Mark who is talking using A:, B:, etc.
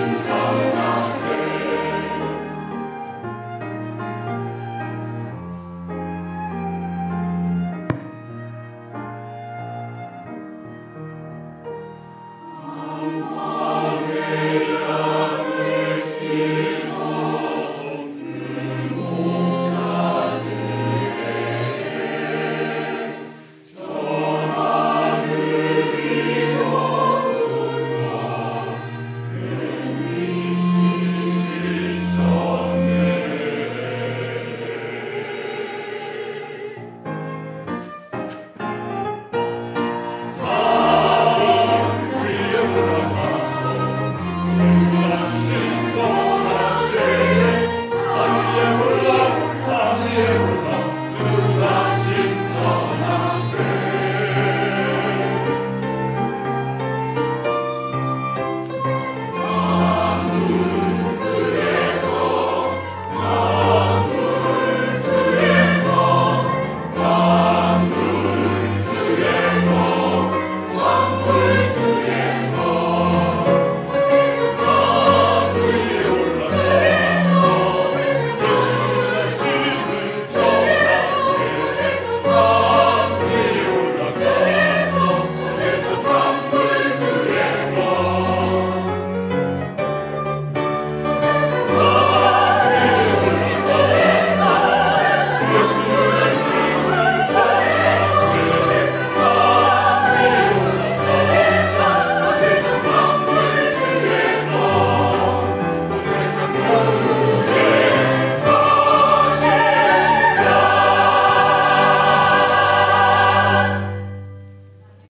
A: sing